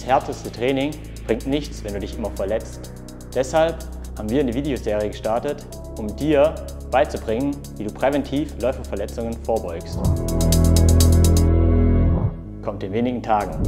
das härteste Training bringt nichts, wenn du dich immer verletzt. Deshalb haben wir eine Videoserie gestartet, um dir beizubringen, wie du präventiv Läuferverletzungen vorbeugst. Kommt in wenigen Tagen.